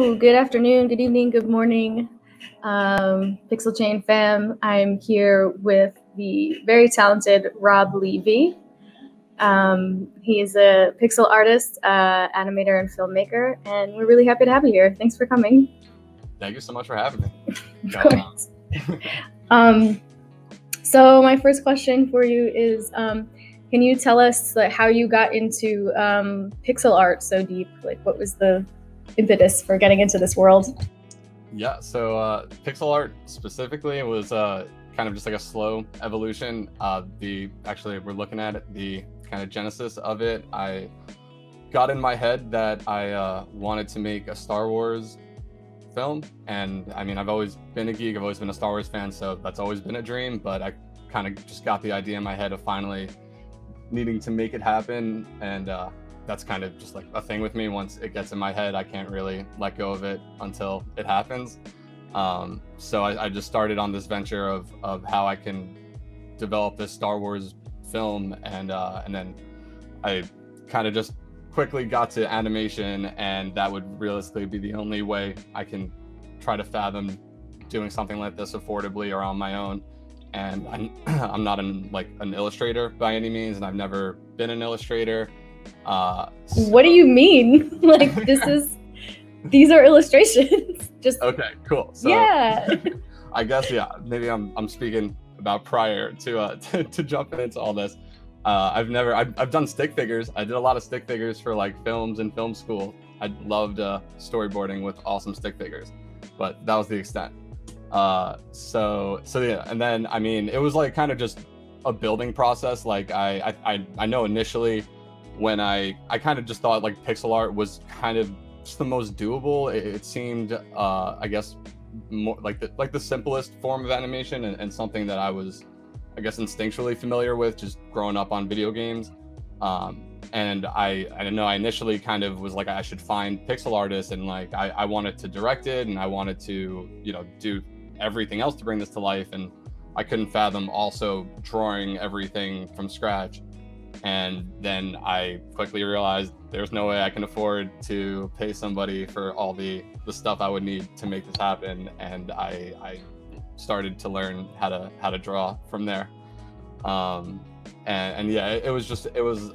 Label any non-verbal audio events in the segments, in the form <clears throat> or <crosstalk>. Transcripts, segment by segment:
Hello, good afternoon, good evening, good morning, um, Pixel Chain fam. I'm here with the very talented Rob Levy. Um, he is a pixel artist, uh, animator, and filmmaker, and we're really happy to have you here. Thanks for coming. Thank you so much for having me. <laughs> um, so my first question for you is, um, can you tell us like, how you got into um, pixel art so deep? Like, what was the impetus for getting into this world? Yeah, so uh, pixel art specifically was uh, kind of just like a slow evolution. Uh, the actually we're looking at it, the kind of genesis of it. I got in my head that I uh, wanted to make a Star Wars film, and I mean I've always been a geek. I've always been a Star Wars fan, so that's always been a dream. But I kind of just got the idea in my head of finally needing to make it happen, and uh, that's kind of just like a thing with me. Once it gets in my head, I can't really let go of it until it happens. Um, so I, I, just started on this venture of of how I can develop this Star Wars film, and uh, and then I kind of just quickly got to animation, and that would realistically be the only way I can try to fathom doing something like this affordably or on my own. And I'm <clears throat> I'm not an like an illustrator by any means, and I've never been an illustrator. Uh, so... What do you mean? <laughs> like this is these are illustrations. <laughs> Just okay, cool. So, yeah. <laughs> I guess yeah. Maybe I'm I'm speaking about prior to uh to, to jumping into all this. Uh, I've never I've, I've done stick figures. I did a lot of stick figures for like films and film school. I loved uh, storyboarding with awesome stick figures, but that was the extent. Uh, so so yeah, and then I mean it was like kind of just a building process. Like I I I know initially when I I kind of just thought like pixel art was kind of just the most doable. It, it seemed uh, I guess more like the like the simplest form of animation and, and, something that I was I guess instinctually familiar with just growing up on video games. Um, and I I don't know I initially kind of was like I should find pixel artists and like I, I wanted to direct it and I wanted to you know do everything else to bring this to life and I couldn't fathom also drawing everything from scratch. And then I quickly realized there's no way I can afford to pay somebody for all the, the stuff I would need to make this happen. And I, I started to learn how to how to draw from there. Um, and, and yeah, it, it was just it was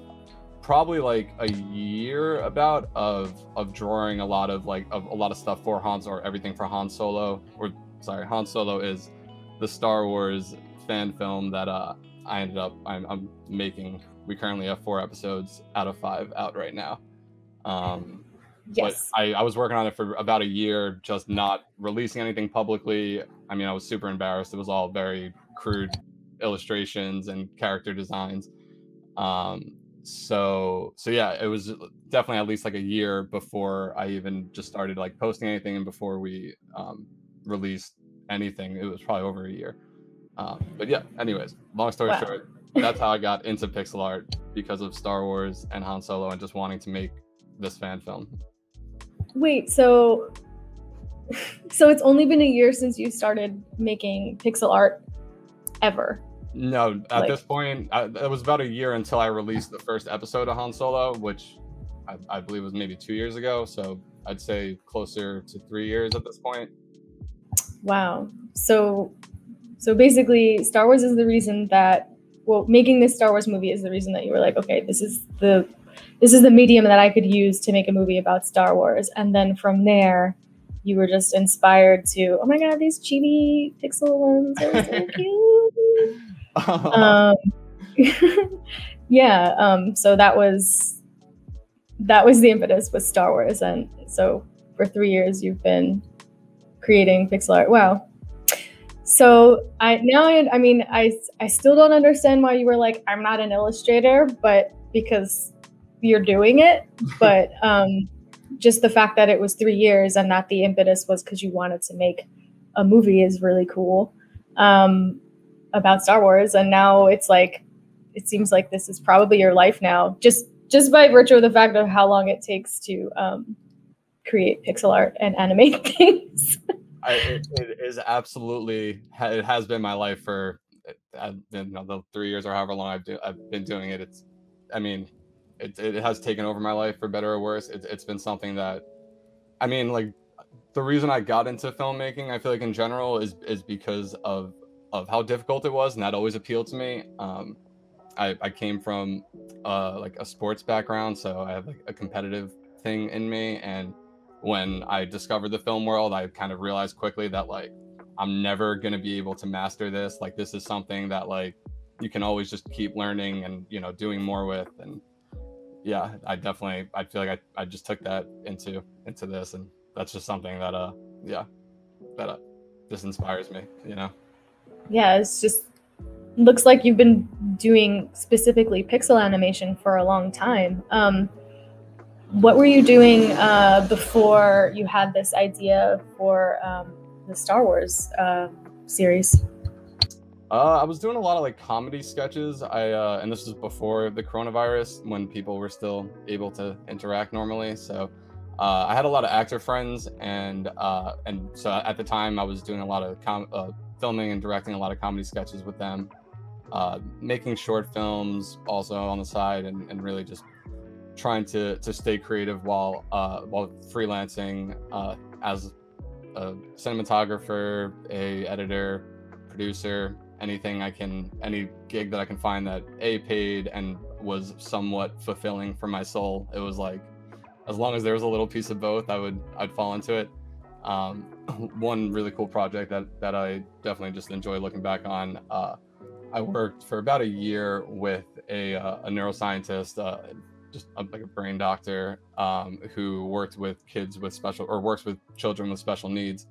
probably like a year about of of drawing a lot of like of a lot of stuff for Hans or everything for Han Solo or sorry Han Solo is the Star Wars fan film that uh I ended up I'm, I'm making we currently have four episodes out of five out right now. Um, yes. But I, I was working on it for about a year, just not releasing anything publicly. I mean, I was super embarrassed. It was all very crude illustrations and character designs. Um, so so yeah, it was definitely at least like a year before I even just started like posting anything and before we um, released anything. It was probably over a year. Um, but yeah, anyways, long story wow. short, that's how I got into pixel art because of Star Wars and Han Solo and just wanting to make this fan film. Wait, so <laughs> so it's only been a year since you started making pixel art ever? No, at like, this point, I, it was about a year until I released the first episode of Han Solo, which I, I believe was maybe two years ago. So I'd say closer to three years at this point. Wow. So, so basically, Star Wars is the reason that well, making this Star Wars movie is the reason that you were like, okay, this is the this is the medium that I could use to make a movie about Star Wars. And then from there, you were just inspired to, oh my god, these chibi pixel ones are so <laughs> cute. um, <laughs> yeah. Um, so that was that was the impetus with Star Wars, and so for three years you've been creating pixel art. Wow, so I now I, I mean I I still don't understand why you were like I'm not an illustrator, but because you're doing it, <laughs> but um, just the fact that it was three years and that the impetus was because you wanted to make a movie is really cool um, about Star Wars, and now it's like it seems like this is probably your life now, just just by virtue of the fact of how long it takes to um, create pixel art and animate <laughs> things. I, it, it is absolutely it has been my life for uh, you know, the three years or however long I've, do, I've been doing it. It's, I mean, it, it has taken over my life for better or worse. It, it's been something that, I mean, like the reason I got into filmmaking, I feel like in general, is is because of of how difficult it was, and that always appealed to me. Um, I, I came from uh, like a sports background, so I have like a competitive thing in me. And when I discovered the film world, I kind of realized quickly that like I'm never gonna be able to master this. Like this is something that like you can always just keep learning and you know doing more with. And yeah, I definitely I feel like I, I just took that into into this, and that's just something that uh yeah that uh, just inspires me. You know. Yeah, it's just looks like you've been doing specifically pixel animation for a long time. Um, what were you doing uh, before you had this idea for um, the Star Wars uh, series? Uh, I was doing a lot of like comedy sketches. I uh, and this was before the coronavirus when people were still able to interact normally. So uh, I had a lot of actor friends, and uh, and so at the time I was doing a lot of com- uh, filming and directing a lot of comedy sketches with them uh, making short films also on the side and, and really just trying to to stay creative while uh, while freelancing uh, as a cinematographer, a editor, producer, anything I can, any gig that I can find that a paid and was somewhat fulfilling for my soul. It was like, as long as there was a little piece of both, I would I'd fall into it. Um, <clears throat> one really cool project that that I definitely just enjoy looking back on. Uh, I worked for about a year with a, uh, a neuroscientist, uh, just a, like a brain doctor, um, who worked with kids with special or works with children with special needs.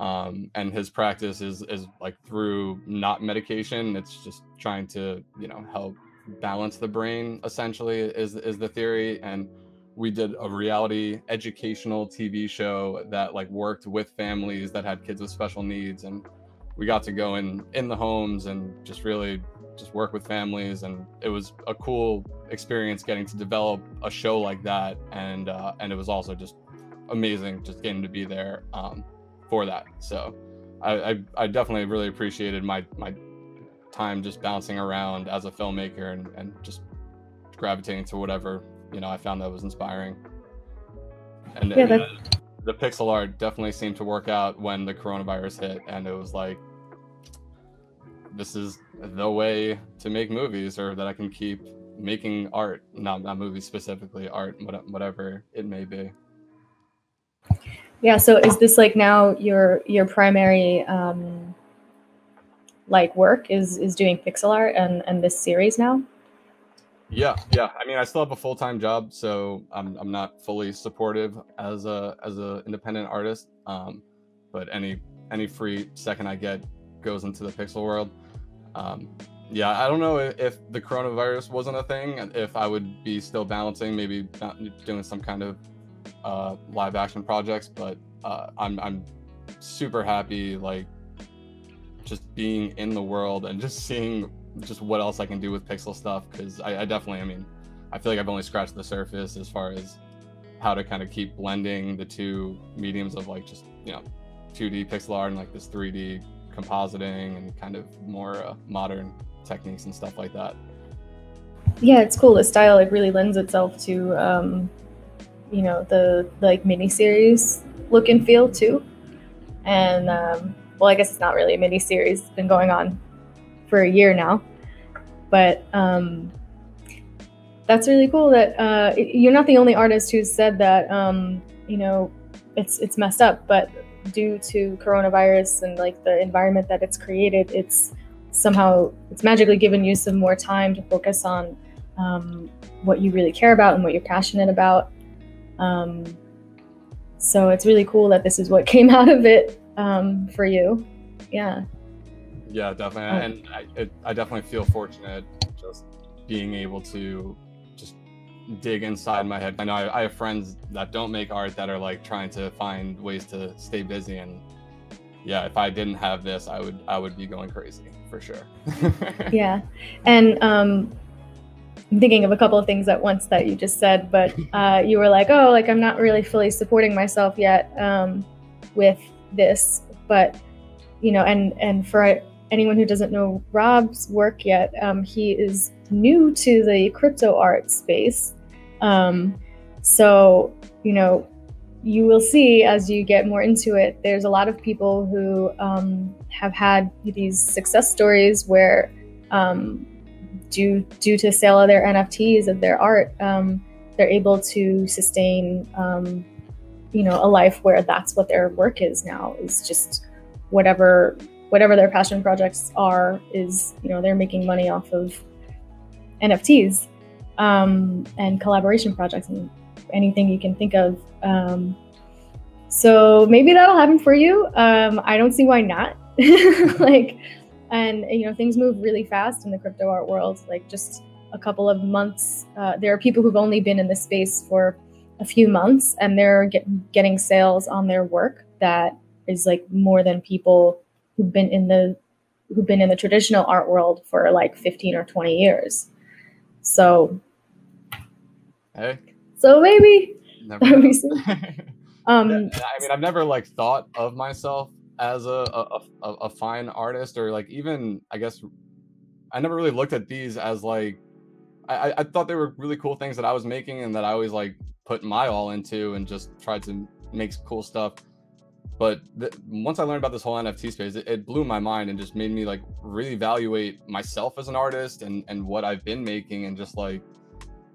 Um, and his practice is is like through not medication. It's just trying to you know help balance the brain. Essentially, is is the theory. And we did a reality educational TV show that like worked with families that had kids with special needs and we got to go in in the homes and just really just work with families. And it was a cool experience getting to develop a show like that. And uh, and it was also just amazing just getting to be there um, for that. So I, I, I definitely really appreciated my my time just bouncing around as a filmmaker and, and just gravitating to whatever you know I found that was inspiring. And, yeah, and uh, the pixel art definitely seemed to work out when the coronavirus hit. And it was like this is the way to make movies or that I can keep making art, not, not movies specifically, art, whatever it may be. Yeah. So is this like now your, your primary, um, like work is, is doing pixel art and, and this series now? Yeah, yeah. I mean, I still have a full time job, so I'm I'm not fully supportive as a as a independent artist. Um, but any any free second I get goes into the pixel world. Um, yeah, I don't know if the coronavirus wasn't a thing, and if I would be still balancing, maybe not doing some kind of uh, live action projects. But uh, I'm I'm super happy, like just being in the world and just seeing just what else I can do with pixel stuff. Because I, I definitely, I mean, I feel like I've only scratched the surface as far as how to kind of keep blending the two mediums of like just you know 2D pixel art and like this 3D compositing and kind of more uh, modern techniques and stuff like that. Yeah, it's cool. The style like really lends itself to um, you know the, the like mini series look and feel too. And um, well, I guess it's not really a mini series. It's been going on for a year now, but um, that's really cool. That uh, you're not the only artist who's said that. Um, you know, it's it's messed up, but due to coronavirus and like the environment that it's created, it's somehow it's magically given you some more time to focus on um, what you really care about and what you're passionate about. Um, so it's really cool that this is what <laughs> came out of it um, for you. Yeah. Yeah, definitely. And I, it, I definitely feel fortunate just being able to dig inside my head. I know I, I, have friends that don't make art that are like trying to find ways to stay busy and yeah, if I didn't have this, I would I would be going crazy for sure. <laughs> yeah. And um I'm thinking of a couple of things at once that you just said, but <laughs> uh, you were like, "Oh, like I'm not really fully supporting myself yet um, with this," but you know, and and for anyone who doesn't know Rob's work yet, um, he is new to the crypto art space, um, so, you know, you will see as you get more into it, there's a lot of people who um, have had these success stories where, um, due due to sale of their NFTs of their art, um, they're able to sustain, um, you know, a life where that's what their work is now is just whatever whatever their passion projects are is you know they're making money off of NFTs um, and collaboration projects and anything you can think of. Um, so maybe that'll happen for you. Um, I don't see why not. <laughs> like, and you know, things move really fast in the crypto art world. Like just a couple of months, uh, there are people who've only been in this space for a few months, and they're get, getting sales on their work that is like more than people who've been in the who've been in the traditional art world for like 15 or 20 years. So, hey, so maybe. Never <laughs> um, I mean, I've never like thought of myself as a, a, a, a fine artist or like even I guess I never really looked at these as like I, I thought they were really cool things that I was making and that I always like put my all into and just tried to make cool stuff. But th- once I learned about this whole NFT space, it, it, blew my mind and just made me like really evaluate myself as an artist and and what I've been making and just like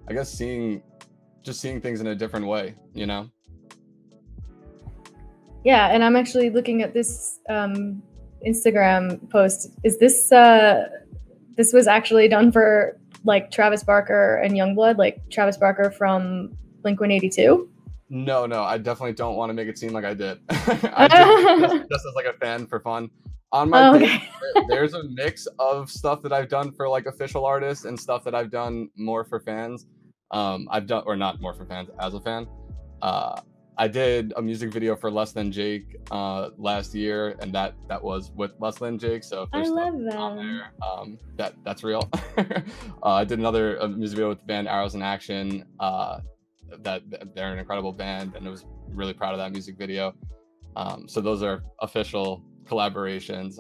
I guess seeing just seeing things in a different way, you know? Yeah, and I'm actually looking at this um, Instagram post. Is this uh, this was actually done for like Travis Barker and Yungblud, like Travis Barker from Blink 182? No, no, I definitely don't want to make it seem like I did. <laughs> I did just, <laughs> just, as like a fan for fun. On my oh, okay. page, there's a mix of stuff that I've done for like official artists and stuff that I've done more for fans. Um, I've done, or not more for fans, as a fan. Uh, I did a music video for Less Than Jake uh, last year, and that that was with Less Than Jake. So if there's I love that. On there, um, that that's real. <laughs> uh, I did another uh, music video with the band Arrows in Action. Uh, that they're an incredible band, and I was really proud of that music video. Um, so those are official collaborations.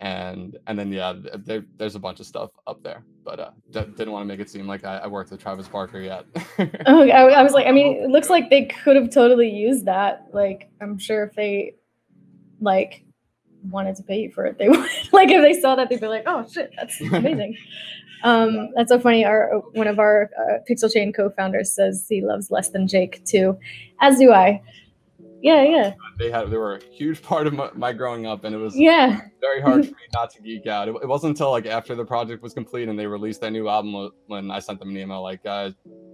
And and then yeah, there, there's a bunch of stuff up there, but uh, d- didn't want to make it seem like I, I worked with Travis Barker yet. <laughs> oh, I, I, was like, I <laughs> mean, it looks like they could have totally used that. Like, I'm sure if they like wanted to pay you for it, they <laughs> would. like, if they saw that, they'd be like, oh shit, that's amazing. um, that's so funny. Our one of our uh, Pixel Chain co-founders says he loves Less Than Jake too, as do I. Yeah, yeah. They had they were a huge <laughs> part of my, my growing up, and it was yeah very hard for <laughs> me not to geek out. It, it, wasn't until like after the project was complete and they released that new album when I sent them an email like, guys,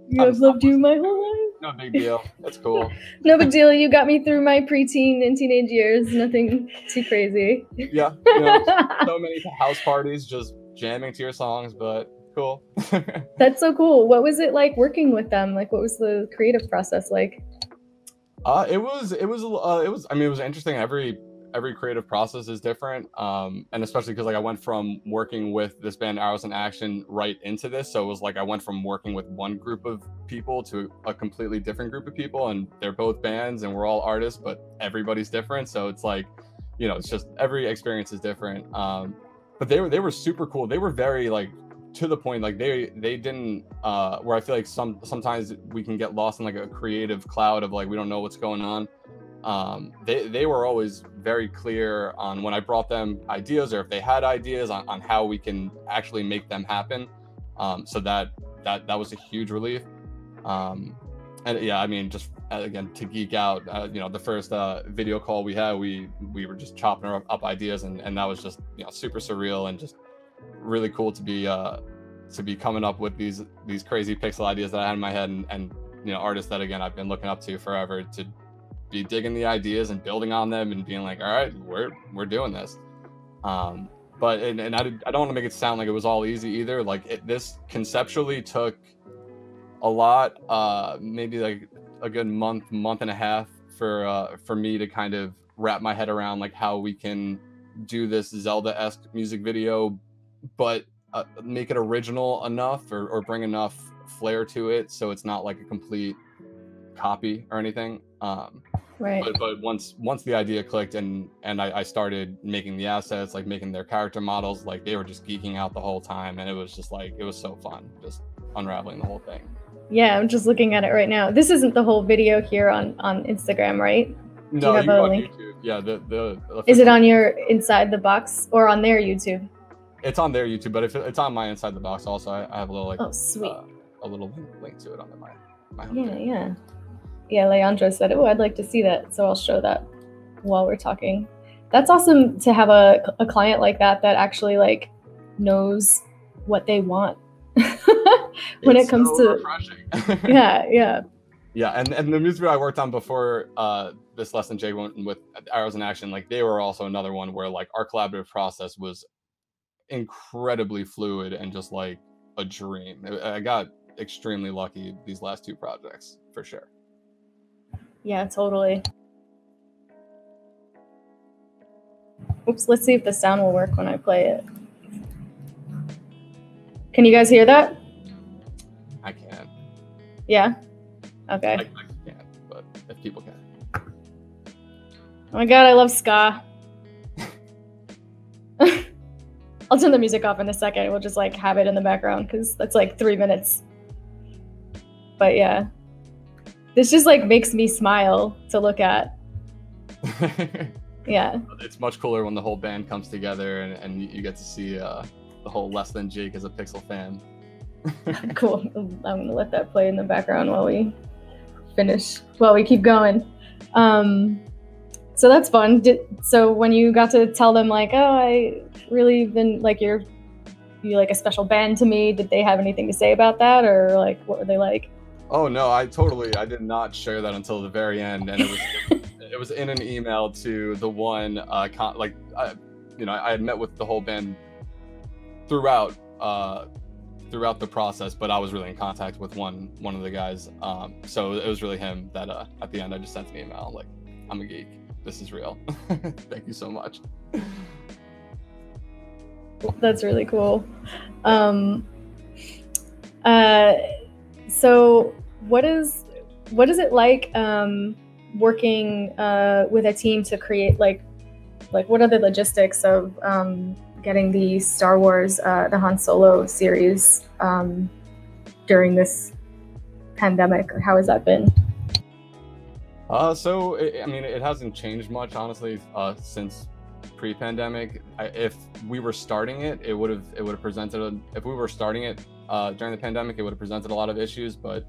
you have loved you my whole life. No big deal. That's cool. <laughs> no big deal. You got me through my preteen and teenage years. Nothing too crazy. Yeah, you know, so many house parties just jamming to your songs, but cool. That's so cool. What was it like working with them? Like, what was the creative process like? Uh, it was it was uh, it was I mean it was interesting. Every every creative process is different, um, and especially because like I went from working with this band Arrows in Action right into this, so it was like I went from working with one group of people to a completely different group of people, and they're both bands and we're all artists, but everybody's different. So it's like, you know, it's just every experience is different. Um, but they were they were super cool. They were very like to the point like they they didn't uh where i feel like some sometimes we can get lost in like a creative cloud of like we don't know what's going on. Um they they were always very clear on when i brought them ideas or if they had ideas on, on how we can actually make them happen. Um so that that that was a huge relief. Um and yeah i mean just uh, again to geek out uh, you know the first uh video call we had we we were just chopping up, up ideas and and that was just you know super surreal and just really cool to be uh to be coming up with these these crazy pixel ideas that I had in my head and, and you know artists that again I've been looking up to forever to be digging the ideas and building on them and being like all right we're we're doing this. Um but and, and I, I don't want to make it sound like it was all easy either. Like it, this conceptually took a lot uh maybe like a good month month and a half for uh for me to kind of wrap my head around like how we can do this zelda-esque music video but uh, make it original enough or, or bring enough flair to it so it's not like a complete copy or anything um right but, but once once the idea clicked and and I, I started making the assets like making their character models like they were just geeking out the whole time and it was just like it was so fun just unraveling the whole thing Yeah, I'm just looking at it right now. This isn't the whole video here on on Instagram, right? No, you have you a link? YouTube. Yeah, the, the, the Is it on your inside the box or on their YouTube? It's on their YouTube, but if it's on my inside the box also, I, I have a little like oh sweet uh, a little link to it on my my home yeah yeah yeah. Leandra said, "Oh, I'd like to see that," so I'll show that while we're talking. That's awesome to have a a client like that that actually like knows what they want <laughs> when it's it comes so to <laughs> yeah yeah yeah and and the music video i worked on before uh this Less Than Jake went with arrows in action like they were also another one where like our collaborative process was incredibly fluid and just like a dream i got extremely lucky these last two projects for sure yeah totally oops let's see if the sound will work when i play it can you guys hear that? I can. Yeah. Okay. I, I can, but if people can. Oh my god, I love ska. I'll turn the music off in a second. We'll just like have it in the background because that's like three minutes. But yeah, this just like makes me smile to look at. <laughs> yeah. It's much cooler when the whole band comes together and, and you get to see uh, the whole less than Jake as a Pixel fan. <laughs> <laughs> cool. I'm gonna let that play in the background while we finish. While we keep going. Um, so that's fun. Did, so when you got to tell them like, oh, I really been like you're you like a special band to me. Did they have anything to say about that, or like what were they like? Oh no, I totally I did not share that until the very end, and it was <laughs> it was in an email to the one uh, con- like I, you know I had met with the whole band throughout uh, throughout the process, but I was really in contact with one one of the guys. Um, so it was really him that uh, at the end I just sent an email like, "I'm a geek. This is real. <laughs> Thank you so much." That's really cool. Um, uh, so what is what is it like um, working uh, with a team to create like like what are the logistics of um, getting the Star Wars, uh, the Han Solo series um, during this pandemic, how has that been? Uh, so it, I mean, it hasn't changed much, honestly, uh, since pre-pandemic. If we were starting it, it would have it would have presented. A, if we were starting it uh, during the pandemic, it would have presented a lot of issues. But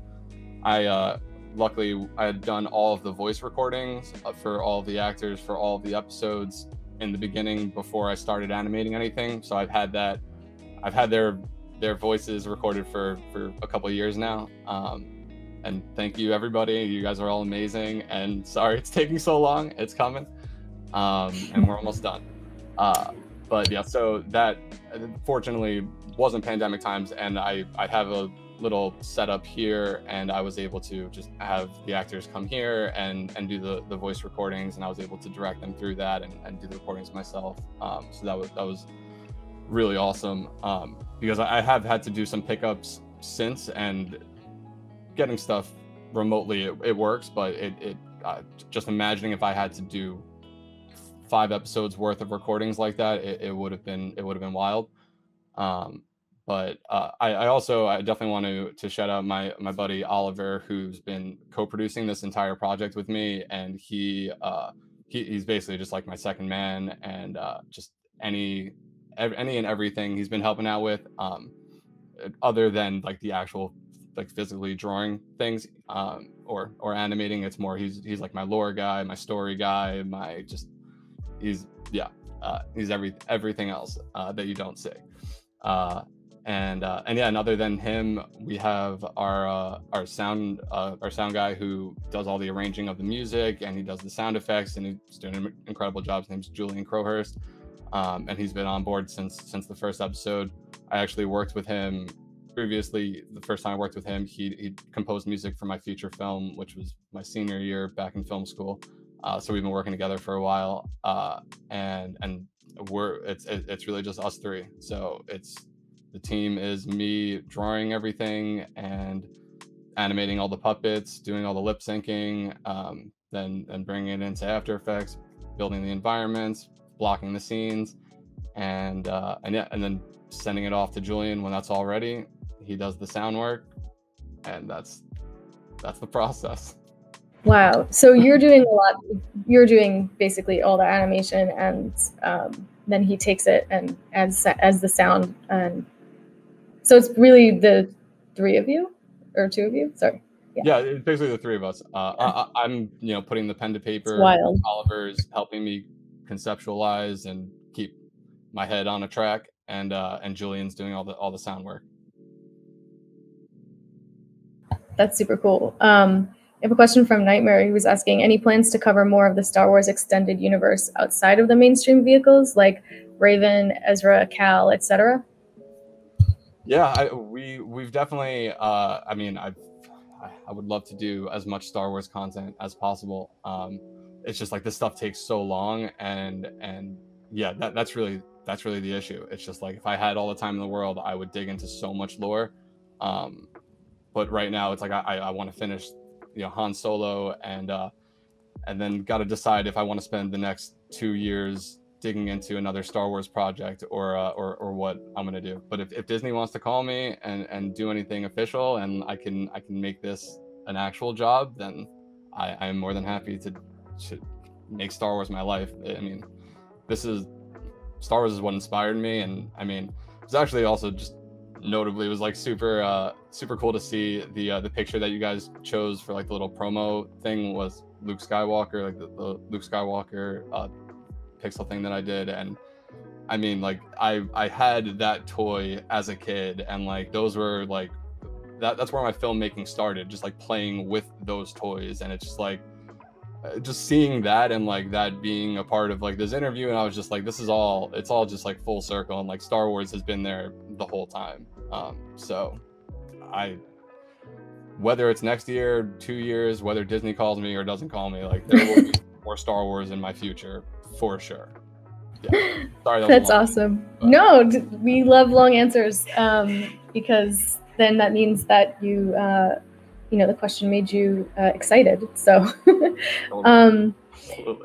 I uh, luckily I had done all of the voice recordings uh, for all of the actors for all of the episodes in the beginning before I started animating anything. So I've had that, I've had their their voices recorded for for a couple years now. Um, and thank you everybody. You guys are all amazing. And sorry it's taking so long. It's coming, um, and we're almost done. Uh, but yeah, so that fortunately wasn't pandemic times, and I I have a little setup here and I was able to just have the actors come here and and do the the voice recordings and I was able to direct them through that and, and do the recordings myself um, so that was that was really awesome um, because I, I have had to do some pickups since and getting stuff remotely it, it works but it, it uh, just imagining if I had to do five episodes worth of recordings like that it, it would have been it would have been wild. Um, but uh, I, I, also I definitely want to to shout out my my buddy Oliver who's been co-producing this entire project with me, and he uh, he, he's basically just like my second man, and uh, just any any and everything he's been helping out with, um, other than like the actual like physically drawing things um, or or animating. It's more he's he's like my lore guy, my story guy, my just he's yeah uh, he's every everything else uh, that you don't see. Uh, and uh, and yeah, and other than him, we have our uh, our sound uh, our sound guy who does all the arranging of the music and he does the sound effects and he's doing an incredible job. His name's Julian Crowhurst, um, and he's been on board since since the first episode. I actually worked with him previously. The first time I worked with him, he he composed music for my feature film, which was my senior year back in film school. Uh, so we've been working together for a while, uh, and and we're it's it's really just us three. So it's the team is me drawing everything and animating all the puppets, doing all the lip syncing, um, then then bringing it into After Effects, building the environments, blocking the scenes, and uh, and yeah, and then sending it off to Julian when that's all ready. He does the sound work, and that's that's the process. Wow. So you're doing a lot. You're doing basically all the animation, and um, then he takes it and adds as the sound. And so it's really the three of you, or two of you. Sorry. Yeah, yeah basically the three of us. Uh, yeah. I, am you know putting the pen to paper. wild. Oliver's helping me conceptualize and keep my head on a track, and uh, and Julian's doing all the all the sound work. That's super cool. Um, I have a question from Nightmare who was asking any plans to cover more of the Star Wars extended universe outside of the mainstream vehicles like Revan, Ezra, Cal, etc. Yeah, I, we we've definitely. Uh, I mean, I I would love to do as much Star Wars content as possible. Um, it's just like this stuff takes so long, and and yeah, that that's really that's really the issue. It's just like if I had all the time in the world, I would dig into so much lore. Um, but right now, it's like I I want to finish you know Han Solo and uh, and then got to decide if I want to spend the next two years digging into another Star Wars project or uh, or or what I'm gonna do. But if, if Disney wants to call me and and do anything official and I can I can make this an actual job, then I I'm more than happy to to make Star Wars my life. I mean, this is Star Wars is what inspired me, and I mean, it's actually also just notably it was like super uh super cool to see the uh, the picture that you guys chose for like the little promo thing was Luke Skywalker like the, the Luke Skywalker uh pixel thing that I did. And I mean like I I had that toy as a kid and like those were like that that's where my filmmaking started just like playing with those toys. And it's just like just seeing that and like that being a part of like this interview and i was just like this is all it's all just like full circle and like star wars has been there the whole time um so i whether it's next year two years whether disney calls me or doesn't call me like there will be <laughs> more star wars in my future for sure yeah. <laughs> Sorry, that that's awesome but. no we love long answers um because then that means that you uh you know the question made you uh, excited so <laughs> um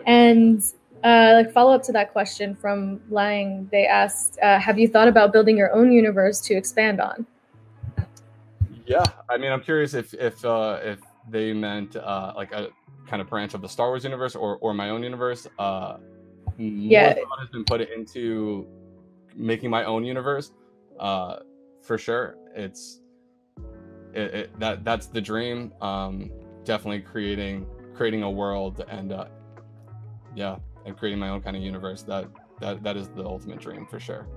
and uh, like follow up to that question from Lang, they asked, uh, "Have you thought about building your own universe to expand on?" Yeah, I mean, I'm curious if if uh, if they meant uh, like a kind of branch of the Star Wars universe or or my own universe. Uh, yeah, thought has been put into making my own universe. Uh, for sure, it's it, it, that that's the dream. Um, definitely creating creating a world and uh, yeah, and creating my own kind of universe. That that that is the ultimate dream for sure.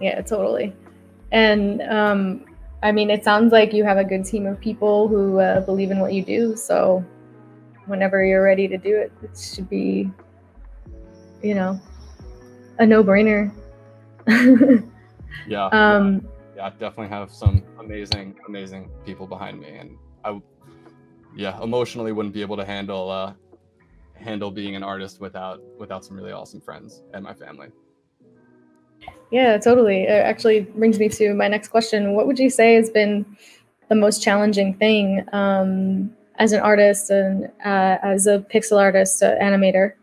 Yeah, totally. And um, I mean, it sounds like you have a good team of people who uh, believe in what you do. So whenever you're ready to do it, it should be, you know, a no-brainer. <laughs> yeah. Um, yeah, definitely have some amazing, amazing people behind me, and I, yeah, emotionally wouldn't be able to handle uh, handle being an artist without without some really awesome friends and my family. Yeah, totally. It actually brings me to my next question. What would you say has been the most challenging thing um, as an artist and uh, as a pixel artist, uh, animator?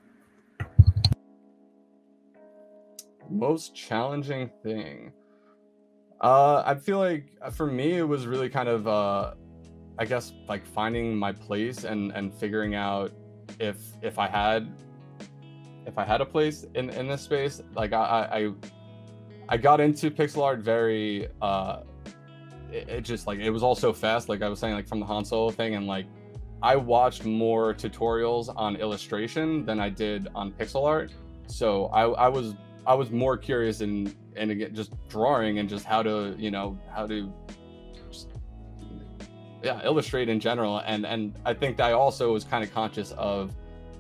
Most challenging thing. Uh, I feel like uh, for me, it was really kind of, uh, I guess, like finding my place and and figuring out if if I had if I had a place in in this space. Like I I I got into pixel art very. Uh, it, it just like it was all so fast. Like I was saying, like from the Han Solo thing, and like I watched more tutorials on illustration than I did on pixel art. So I I was I was more curious in and again just drawing and just how to you know how to just, yeah illustrate in general. And and i think i also was kind of conscious of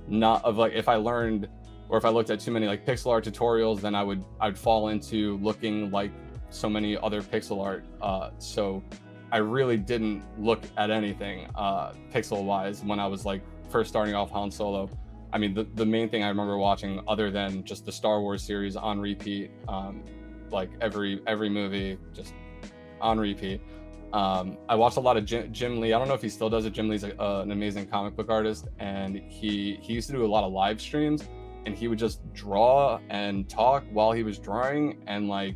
not of like if i learned or if i looked at too many like pixel art tutorials then i would i'd fall into looking like so many other pixel art. Uh, so i really didn't look at anything uh, pixel wise when i was like first starting off han solo. I mean, the, the main thing I remember watching, other than just the Star Wars series on repeat, um, like every every movie just on repeat. Um, I watched a lot of Jim, Jim, Lee. I don't know if he still does it. Jim Lee's a, uh, an amazing comic book artist, and he he used to do a lot of live streams, and he would just draw and talk while he was drawing, and like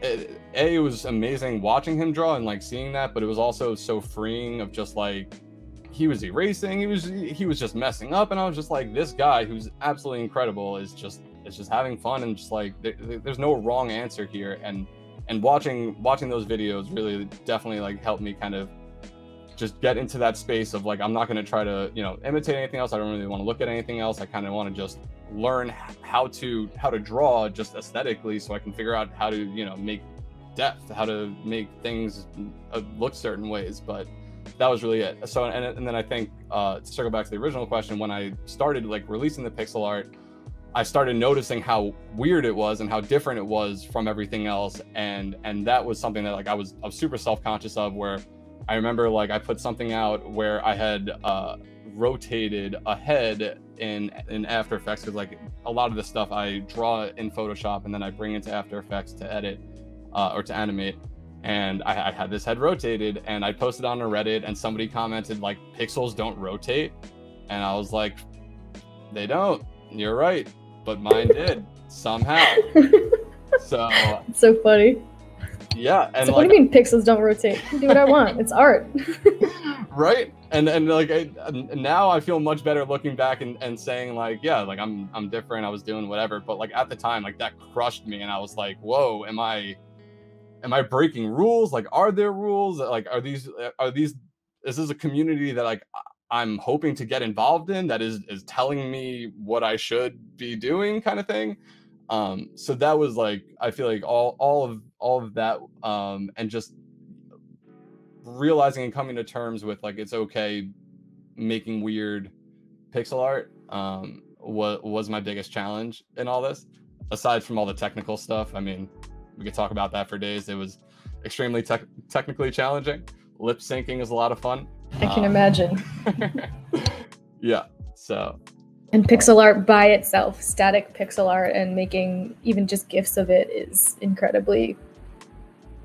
it, a it was amazing watching him draw and like seeing that, but it was also so freeing of just like he was erasing, he was he was just messing up, and I was just like, this guy who's absolutely incredible is just is just having fun and just like there, there's no wrong answer here, and and watching watching those videos really definitely like helped me kind of just get into that space of like I'm not going to try to you know imitate anything else. I don't really want to look at anything else. I kind of want to just learn how to how to draw just aesthetically, so I can figure out how to you know make depth, how to make things uh, look certain ways. But that was really it. So and, and then I think uh, to circle back to the original question, when I started like releasing the pixel art, I started noticing how weird it was and how different it was from everything else, and and that was something that like I was I was super self conscious of where I remember like I put something out where I had uh, rotated a head in in After Effects because like a lot of the stuff I draw in Photoshop and then I bring into After Effects to edit uh, or to animate. And I, I had this head rotated, and I posted on a Reddit, and somebody commented like pixels don't rotate, and I was like, they don't. You're right, but mine did somehow. <laughs> so it's so funny. Yeah, and so like, what do you mean pixels don't rotate? do what I want. It's art. <laughs> right, and and like I, now I feel much better looking back and, and saying like yeah, like I'm I'm different. I was doing whatever, but like at the time, like that crushed me, and I was like, whoa, am I am I breaking rules? Like, are there rules? Like, are these uh, are these is this a community that like I'm hoping to get involved in that is is telling me what I should be doing, kind of thing. Um so that was like i feel like all all of all of that um and just realizing and coming to terms with like it's okay making weird pixel art um was was my biggest challenge in all this. Aside from all the technical stuff i mean we could talk about that for days. It was extremely te- technically challenging. Lip syncing is a lot of fun i can um, imagine <laughs> yeah so and pixel art by itself, static pixel art, and making even just gifs of it is incredibly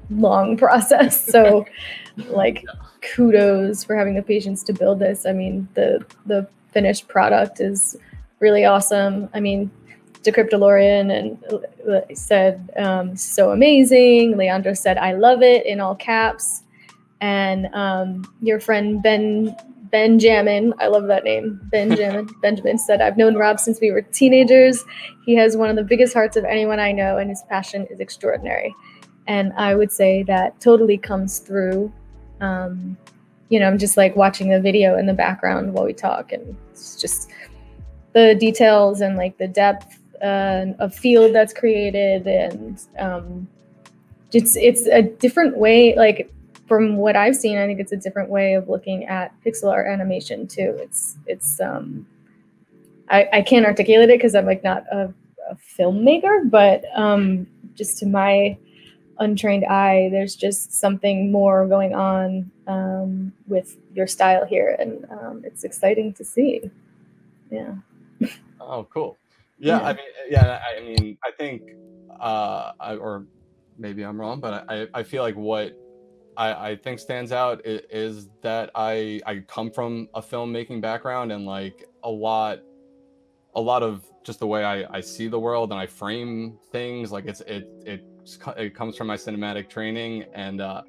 long process. So, <laughs> like, kudos for having the patience to build this. I mean, the the finished product is really awesome. I mean, Decryptolorian and said um, so amazing. Leandro said I love it in all caps, and um, your friend Ben Benjamin, I love that name. Benjamin. <laughs> Benjamin said, I've known Rob since we were teenagers. He has one of the biggest hearts of anyone I know, and his passion is extraordinary. And I would say that totally comes through. Um, you know, I'm just like watching the video in the background while we talk, and it's just the details and like the depth uh, of field that's created, and um, it's it's a different way. Like from what I've seen, I think it's a different way of looking at pixel art animation too. It's it's um, I, I can't articulate it because I'm like not a, a filmmaker, but um, just to my untrained eye, there's just something more going on um, with your style here, and um, it's exciting to see. Yeah. Oh, cool. Yeah, yeah. I mean, yeah, I mean, I think, uh, I, or maybe I'm wrong, but I, I feel like what I, I think stands out is, is, that I I come from a filmmaking background and like a lot a lot of just the way I, I see the world and I frame things like it's it it it comes from my cinematic training and uh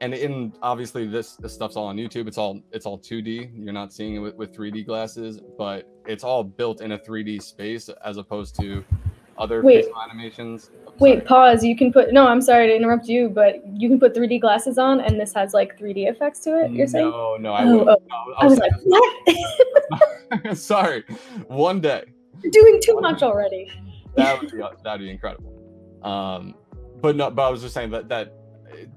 and in obviously this this stuff's all on YouTube it's all it's all 2D you're not seeing it with, with 3D glasses but it's all built in a 3D space as opposed to other Wait. animations Wait, pause. You can put no. I'm sorry to interrupt you, but you can put 3D glasses on, and this has like 3D effects to it. You're saying? No, no. I, oh, oh. no, I, was, like, what? <laughs> sorry. One day. You're doing too much already. That would be that'd be incredible. Um, but no. But I was just saying that that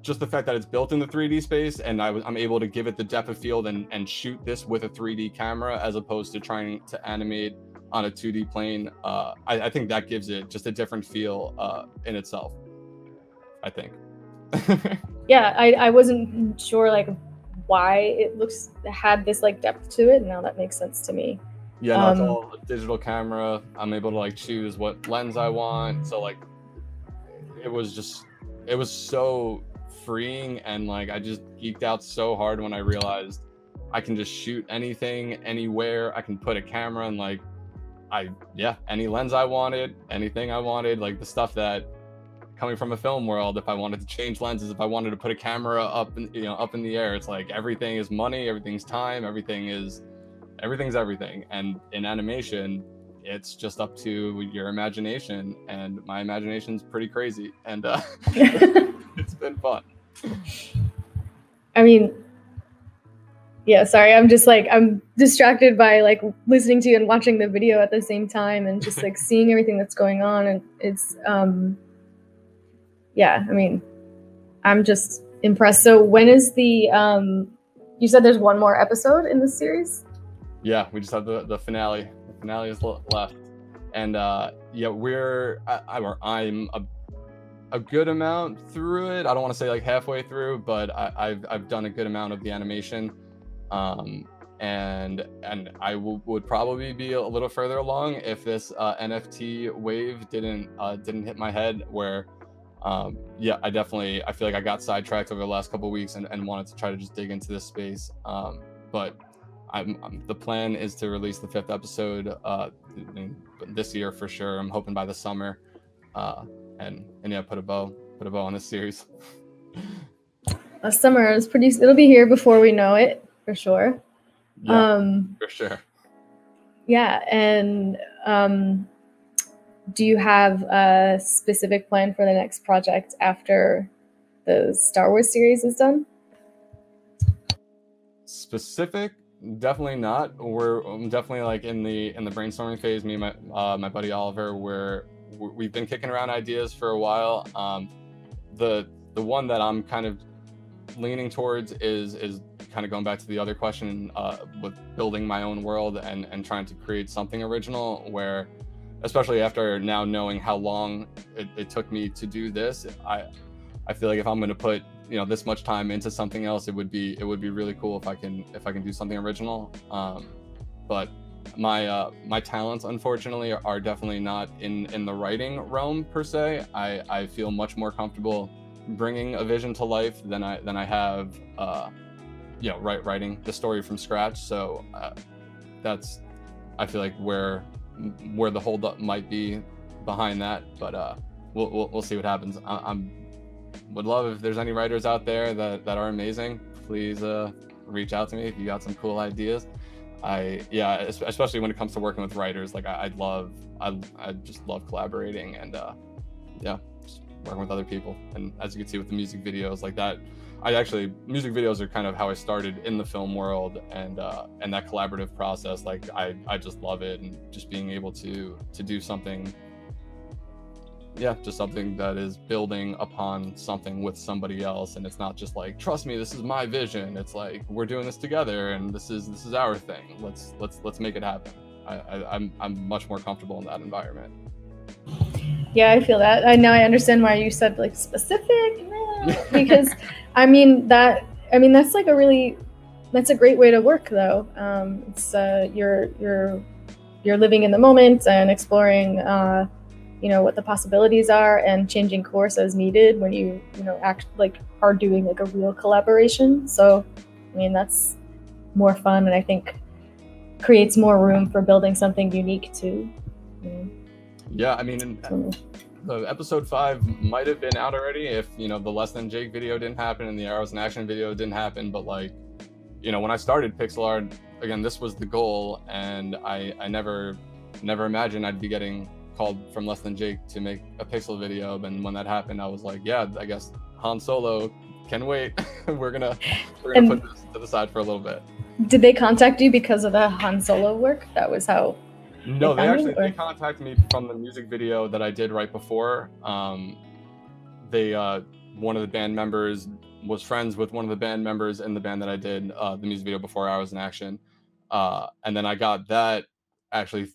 just the fact that it's built in the 3D space, and I was I'm able to give it the depth of field and and shoot this with a 3D camera as opposed to trying to animate on a 2D plane, uh, I, I, think that gives it just a different feel uh, in itself. I think. <laughs> yeah, I, I wasn't sure like why it looks had this like depth to it. Now that makes sense to me. Yeah, no, um, it's all digital camera. I'm able to like choose what lens I want. So like, it was just, it was so freeing and like I just geeked out so hard when I realized I can just shoot anything anywhere. I can put a camera and like I yeah, any lens I wanted, anything I wanted, like the stuff that coming from a film world, if I wanted to change lenses, if I wanted to put a camera up, in, you know, up in the air, it's like everything is money, everything's time, everything is, everything's everything. And in animation, it's just up to your imagination, and my imagination's pretty crazy, and uh, <laughs> <laughs> it's been fun. I mean, yeah, sorry, I'm just like I'm distracted by like listening to you and watching the video at the same time, and just like <laughs> seeing everything that's going on, and it's um, yeah, I mean, I'm just impressed. So when is the um, you said there's one more episode in this series? Yeah, we just have the the finale the finale is left, and uh, yeah, we're I, I am a a good amount through it. I don't want to say like halfway through, but I, have I've done a good amount of the animation, um, and and I w- would probably be a little further along if this uh, NFT wave didn't uh, didn't hit my head. Where, um, yeah, I definitely I feel like I got sidetracked over the last couple weeks and, and wanted to try to just dig into this space. Um, but I'm, I'm, the plan is to release the fifth episode uh, this year for sure. I'm hoping by the summer, uh, and and yeah, put a bow put a bow on this series. <laughs> A summer is pretty. It'll be here before we know it for sure. Yeah, um, for sure. Yeah, and um, do you have a specific plan for the next project after the Star Wars series is done? Specific? definitely not. We're definitely like in the in the brainstorming phase. Me and my uh, my buddy Oliver, we're, we have been kicking around ideas for a while. Um, the the one that I'm kind of leaning towards is is kind of going back to the other question uh, with building my own world and and trying to create something original where especially after now knowing how long it, it took me to do this i i feel like if i'm going to put you know this much time into something else it would be it would be really cool if i can if i can do something original. Um, but my uh, my talents unfortunately are, definitely not in in the writing realm per se. I i feel much more comfortable bringing a vision to life than i than i have uh you know write, writing the story from scratch so uh, that's i feel like where where the holdup might be behind that but uh we'll, we'll, we'll see what happens I, i'm would love if there's any writers out there that, that are amazing. Please uh, reach out to me if you got some cool ideas. I yeah, especially when it comes to working with writers, like I, would love I I just love collaborating and uh, yeah, working with other people. And as you can see with the music videos, like that, I actually music videos are kind of how I started in the film world and uh, and that collaborative process. Like I I just love it and just being able to to do something yeah, just something that is building upon something with somebody else, and it's not just like, trust me, this is my vision. It's like we're doing this together, and this is this is our thing. Let's let's let's make it happen. I, I I'm I'm much more comfortable in that environment. Yeah, I feel that. I know I understand why you said like specific, <laughs> because I mean that I mean that's like a really that's a great way to work though. Um, it's uh, you're you're you're living in the moment and exploring. Uh, you know what the possibilities are and changing course as needed when you you know act like are doing like a real collaboration so i mean that's more fun and i think creates more room for building something unique too you know? yeah i mean the episode five might have been out already if you know the less than jake video didn't happen and the arrows in action video didn't happen but like you know when i started pixel art again this was the goal and i i never never imagined i'd be getting called from Less Than Jake to make a Pixel video. And when that happened, I was like, yeah, I guess Han Solo can wait. <laughs> we're gonna we're gonna and put this to the side for a little bit. Did they contact you because of the Han Solo work? That was how. No, they, actually they contacted me from the music video that I did right before. Um, they uh, one of the band members was friends with one of the band members in the band that I did uh, the music video before Arrows in Action. Uh, and then I got that actually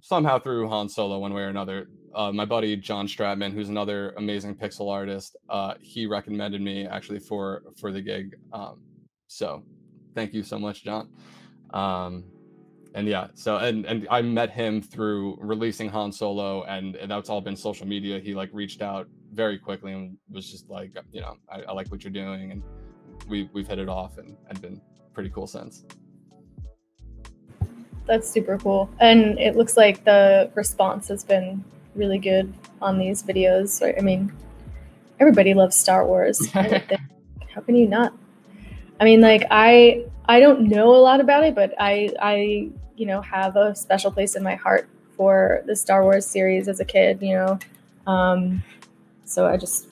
somehow through Han Solo one way or another. Uh, my buddy John Stratman, who's another amazing pixel artist, uh, he recommended me actually for for the gig. Um, so thank you so much, John. Um, and yeah, so and and I met him through releasing Han Solo, and, and that's all been social media. He like reached out very quickly and was just like, you know, I, I like what you're doing, and we we've hit it off and and been pretty cool since that's super cool. And it looks like the response has been really good on these videos. I mean, everybody loves Star Wars. <laughs> How can you not? I mean, like I I don't know a lot about it, but I I you know have a special place in my heart for the Star Wars series as a kid. You know, um, so I just